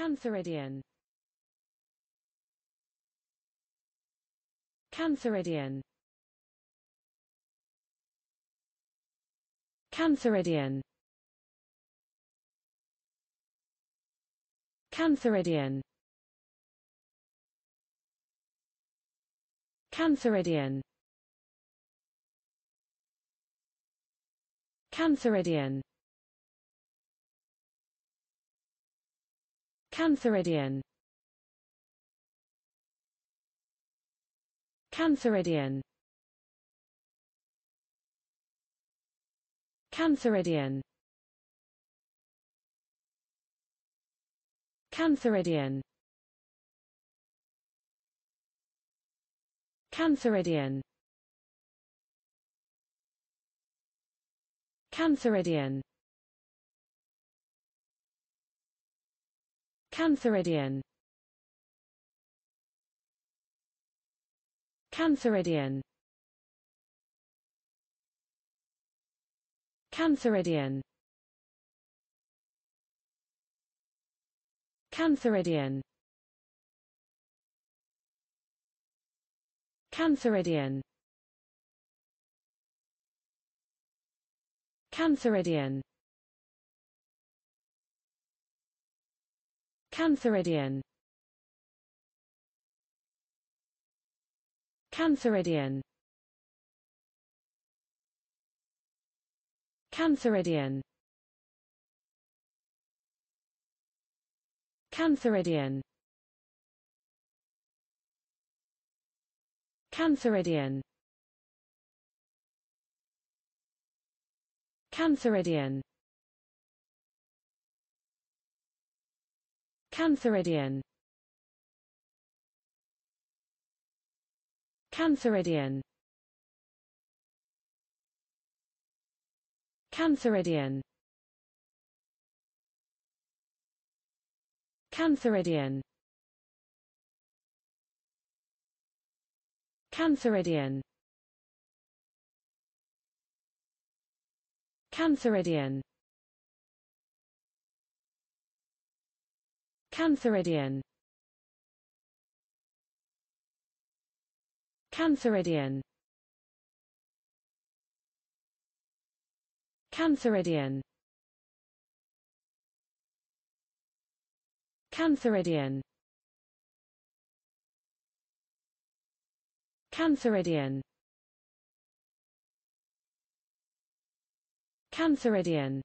Cantharidian Cantharidian Cantharidian Cantharidian Cantharidian Cantharidian Cantharidian Cantharidian Cantharidian Cantharidian Cantharidian Cantharidian Cantharidian Cantharidian Cantharidian Cantharidian Cantharidian Cantharidian Cantharidian Cantharidian Cantharidian Cantharidian Cantharidian Cantharidian Cantharidian Cantharidian Cantharidian Cantharidian Cantharidian Cantharidian Cantharidian Cantharidian Cantharidian Cantharidian Cantharidian Cantharidian